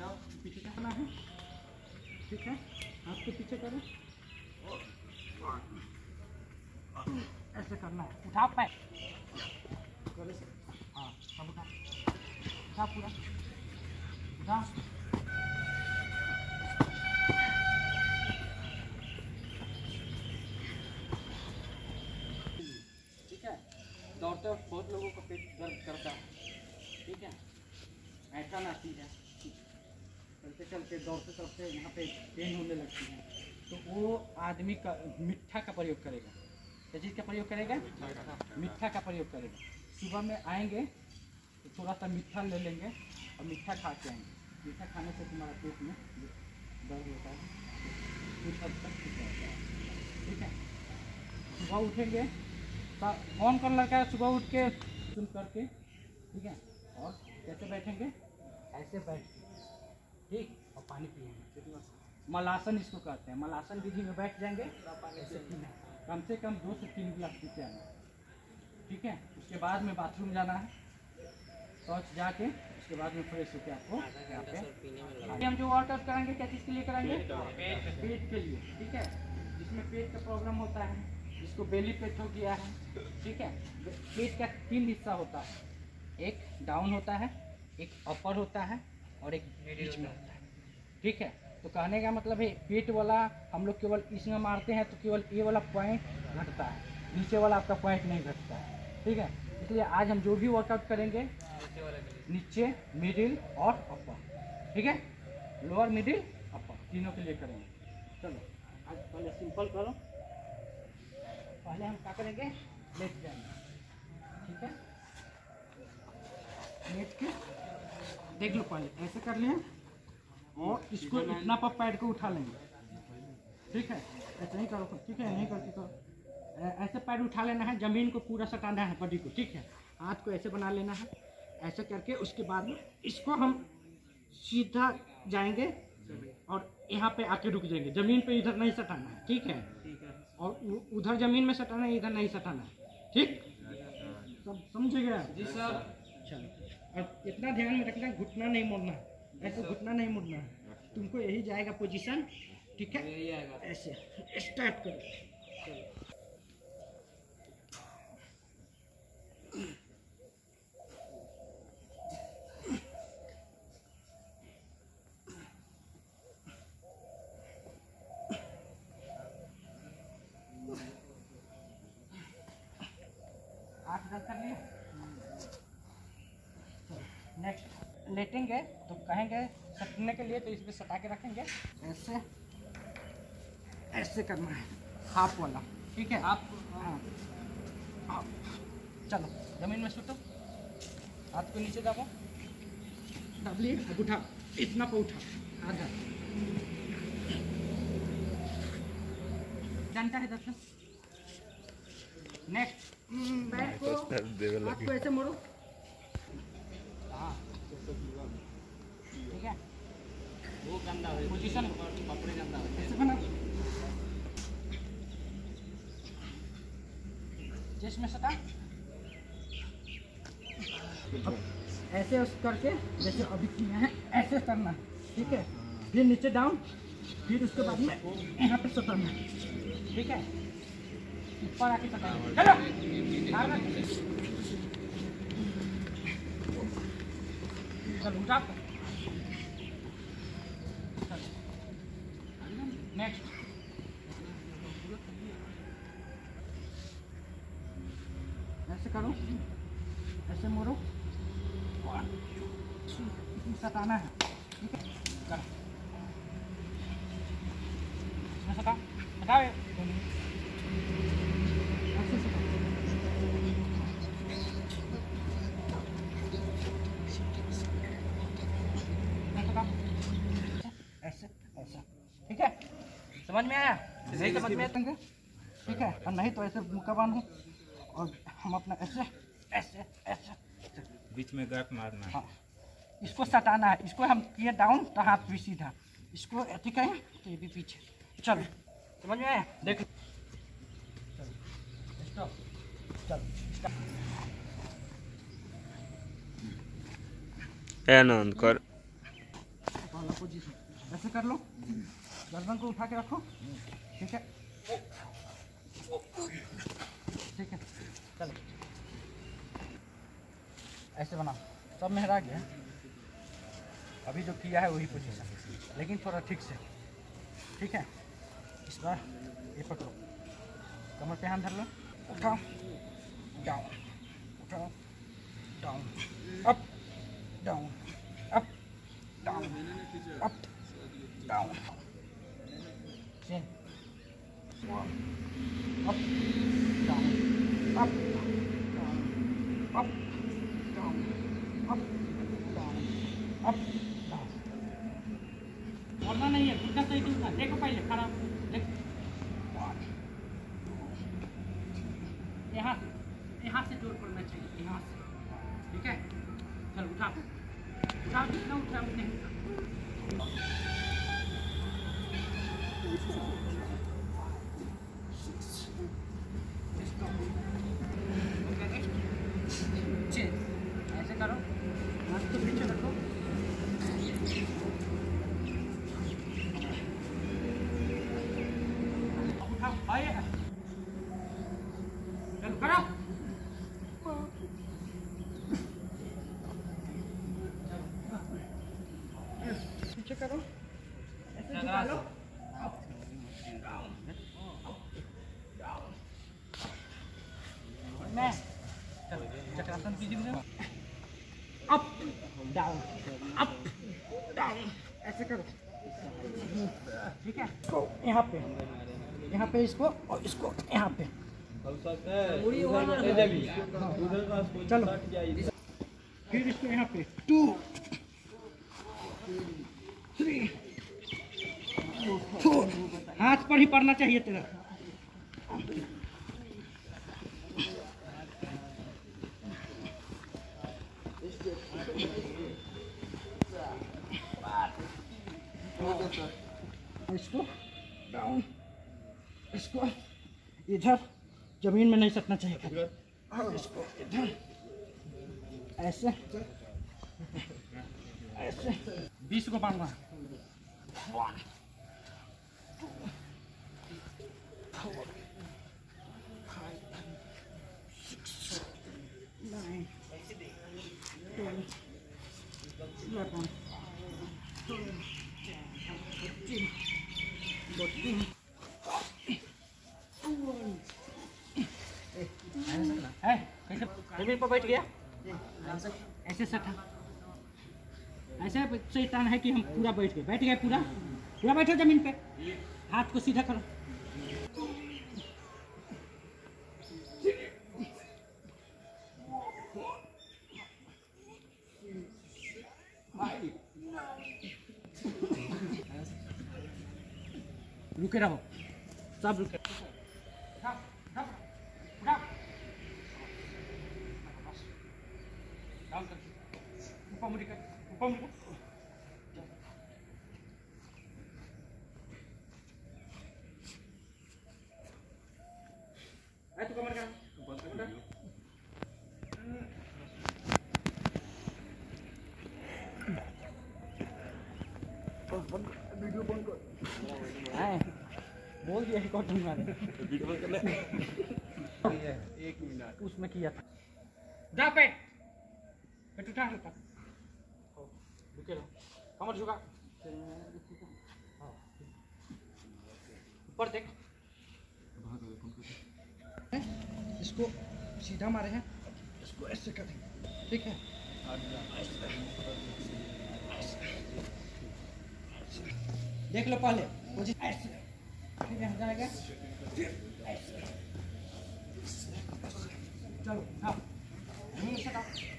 गिराओ पीछे करना है? ठीक है? हाथ के पीछे करो ऐसे करना है। उठा पैर करो हाँ सब उठा। उठा पूरा। उठा। ठीक है? दौड़ते वक्त बहुत लोगों को पेट दर्द करता है। ठीक है? ऐसा ना चीज़ है चलते दौड़ते दौड़ते यहाँ पे पेन होने लगती है। तो वो आदमी का, मिठा का प्रयोग करेगा। क्या चीज़ का प्रयोग करेगा? मिठा का प्रयोग करेगा। सुबह में आएँगे तो थोड़ा सा मीठा ले लेंगे और मीठा खा के आएँगे। मीठा खाने से तुम्हारा पेट में दर्द होता है। कुछ हद तक ठीक है। ठीक है? सुबह उठेंगे कौन कौन लड़का है सुबह उठ के सुन करके, ठीक है? और कैसे बैठेंगे? ऐसे बैठ ठीक? और पानी पिएँगे। मलासन इसको कहते हैं। मलासन विधि में बैठ जाएँगे। है। कम से कम दो से तीन गिलास पीते आना ठीक है? उसके बाद में बाथरूम जाना है। शौच जाके उसके बाद में फ्रेश होकर आपको यहाँ पे हम जो वर्कआउट कराएँगे क्या चीज़ के लिए कराएँगे पेट के लिए। ठीक है? जिसमें पेट का प्रॉब्लम होता है, जिसको बेली पेट हो गया है, ठीक है? पेट का तीन हिस्सा होता है। एक डाउन होता है, एक अपर होता है और एक बीच में होता है। ठीक है? तो कहने का मतलब है, पेट वाला हम लोग केवल इसमें मारते हैं तो केवल ये वाला पॉइंट घटता है, नीचे वाला आपका पॉइंट नहीं घटता है। ठीक है? इसलिए आज हम जो भी वर्कआउट करेंगे, नीचे मिडिल और अपर ठीक है? लोअर मिडिल अपर तीनों के लिए करेंगे। चलो, आज पहले सिंपल करो। पहले हम क्या करेंगे? लेट जाएँगे। ठीक है? लेट के देख लो पहले, ऐसे कर लें। और इसको इतना पर पैड को उठा लेंगे। ठीक है? ऐसे नहीं करो ठीक है? नहीं करके करो ऐसे पैर उठा लेना है ज़मीन को पूरा सटाना है बॉडी को ठीक है? हाथ को ऐसे बना लेना है ऐसे करके उसके बाद में इसको हम सीधा जाएँगे और यहाँ पे आके रुक जाएँगे। ज़मीन पे इधर नहीं सटाना है ठीक है? और उधर ज़मीन में सटाना है इधर नहीं सटाना है ठीक? सब समझ गया जी सर। चलो। और इतना ध्यान में रखना घुटना नहीं मोड़ना। है ऐसे घुटना नहीं मुड़ना है। तुमको यही जाएगा पोजीशन ठीक है? ऐसे स्टार्ट करो। आठ दस कर लिए? नेक्स्ट लेटेंगे तो कहेंगे सटने के लिए तो इसमें सटा के रखेंगे। ऐसे ऐसे करना है हाफ़ वाला। ठीक है? आप हाँ। चलो ज़मीन में सुटो। हाथ को नीचे दबो। दब लिए अब उठा। इतना पे उठा। आधा जानता है दर्शन? नेक्स्ट बैक को हाथ को ऐसे मोड़ो हाँ ठीक है वो गंदा है पोजीशन कपड़े गंदा है ऐसे बना सटा ऐसे उस करके जैसे अभी किया है ऐसे करना ठीक है? फिर नीचे डाउन फिर उसके बाद में यहाँ पे है ठीक है? ऊपर आके चलो। चलो उठा नेक्स्ट ऐसे करो। ऐसे मोड़ो सटाना है। ठीक है? करो। ऐसे ऐसे ठीक है? समझ में आया? नहीं समझ में आया? ठीक है। और नहीं तो ऐसे मुक्का बांधो और हम अपना ऐसे ऐसे ऐसे। बीच में गैप मारना है। हाँ। इसको सटाना है। इसको हम किए डाउन तो हाथ भी सीधा। इसको ऐसे करें तो ये भी पीछे। चलो समझ में आया? देख। चलो स्टॉप चलो आनंद कर ऐसे कर लो। गर्दन को उठा के रखो। ठीक है? ठीक है? चलो। ऐसे बना। सब मेहरा गया। अभी जो किया है वही पोजीशन लेकिन थोड़ा ठीक से। ठीक है? इस बार ये पकड़ो। कमर पे हाथ धर लो। उठाओ। डाउन। उठाओ। Down. Up. Down. Up. Down. Up. Down. up down up down up down up down up down वरना नहीं है घुटना सही उठा देखो पहले खड़ा यहाँ से यहाँ से ज़ोर पड़ना चाहिए यहाँ से ठीक है चल उठा उठा जितना उठा उतने उठा ऐसे करो हाथ को पीछे रखो उठाओ आइए चलो करो पीछे करो। ऐसे झुका लो। मैं। चक्रासन कीजिए अप डाउन अप डाउन। ऐसे करो। ठीक है? इसको यहाँ पे। यहाँ पे इसको और इसको यहाँ पे। चलो। फिर इसको यहाँ पे। टू थ्री फोर हाथ पर ही पड़ना चाहिए तेरा। इसको डाउन इसको इधर, ज़मीन में नहीं सकना चाहिए इसको इधर। ऐसे। ऐसे। बीस को मांगना one four five six nine ten eleven है कैसे ज़मीन पर बैठ गया ऐसे सटा ऐसे सैतान है कि हम पूरा बैठ गए बैठ गए पूरा पूरा बैठो ज़मीन पे हाथ को सीधा करो रुके रहो सब रुके उठाओ, उठाओ, उठाओ। डाउन कर ऊपर मुड़ी कर ऊपर मुड़ी कर ऐ तू कमर का वीडियो बंद कर दिया कॉटन मारे एक मिनट उसमें किया था। जा पे रुके रहो। झुका। ऊपर देख। इसको सीधा मारे हैं। इसको ऐसे करें ठीक है? देख लो पहले। पोजीशन ऐसे। 来来来来来来来来来来